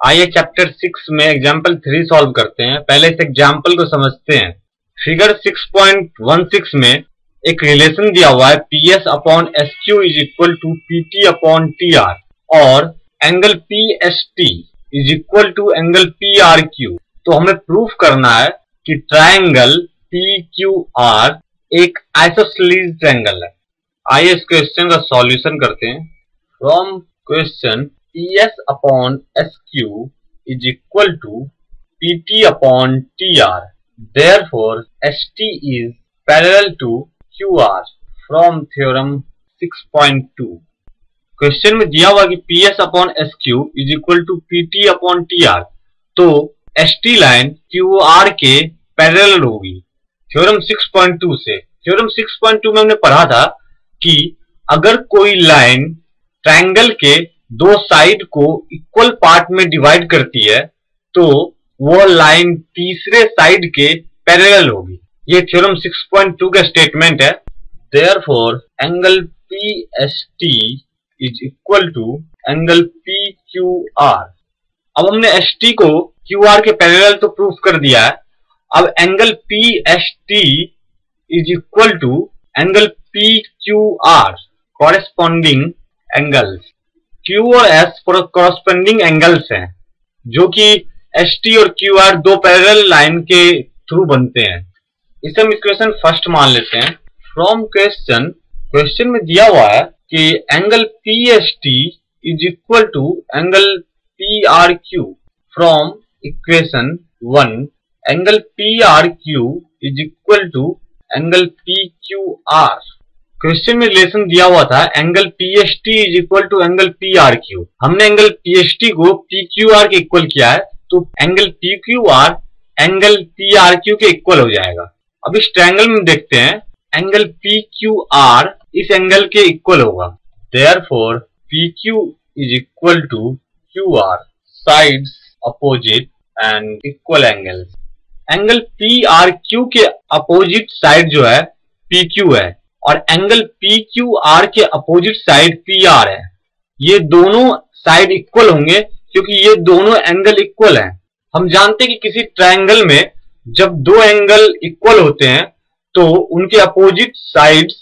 आइए chapter six में example three solve करते हैं। पहले इस एग्ज़ाम्पल को समझते हैं। फिगर 6.16 में एक रिलेशन दिया हुआ है P S upon S Q is equal to P T upon T R और angle P S T is equal to angle P R Q तो हमें प्रूफ करना है कि ट्राइंगल पी क्यू आर एक आइसोसलीज ट्रायंगल है। आइए इस क्वेश्चन का सॉल्यूशन करते हैं। From question Q is equal to P T upon T R Therefore, ST is parallel to QR from theorem 6.2. Question में दिया हुआ कि P S upon S Q is equal to P T upon T R तो S T line Q R के parallel होगी। Theorem 6.2 से। Theorem 6.2 में हमने पढ़ा था कि अगर कोई लाइन ट्रायंगल के दो साइड को इक्वल पार्ट में डिवाइड करती है तो वो लाइन तीसरे साइड के पैरेलल होगी। ये थ्योरम 6.2 का स्टेटमेंट है। Therefore angle P S T is equal to angle P Q R अब हमने एस टी को क्यू आर के पैरेलल तो प्रूफ कर दिया है। अब angle P S T is equal to angle P Q R corresponding angles Q और एस कॉरेस्पॉन्डिंग एंगल्स हैं, जो कि एस टी और क्यू आर दो पैरेलल लाइन के थ्रू बनते हैं। इसे हम इक्वेशन फ़र्स्ट मान लेते हैं। फ्रॉम क्वेश्चन क्वेश्चन में दिया हुआ है कि angle P S T is equal to angle P R Q from equation one angle P R Q is equal to angle P Q R question में relation दिया हुआ था angle P S T is equal to angle P R Q हमने angle P S T को P Q R के equal किया है तो angle P Q R angle P R Q के इक्वल हो जाएगा। अब इस ट्रायंगल में देखते हैं एंगल पी क्यू आर इस एंगल के इक्वल होगा। Therefore P Q is equal to Q R side opposite and equal angle angle P R Q के अपोजिट साइड जो है पी क्यू है। और एंगल पी क्यू आर के opposite side P R है। ये दोनों साइड इक्वल होंगे, क्योंकि ये दोनों एंगल इक्वल हैं। हम जानते हैं कि किसी ट्रायंगल में जब दो एंगल इक्वल होते हैं तो उनके अपोजिट साइड्स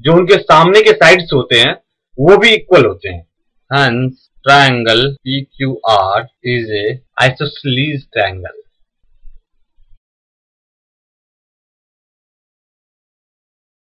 जो उनके सामने के साइड्स होते हैं, वो भी इक्वल होते हैं। Hence, triangle PQR is a isosceles triangle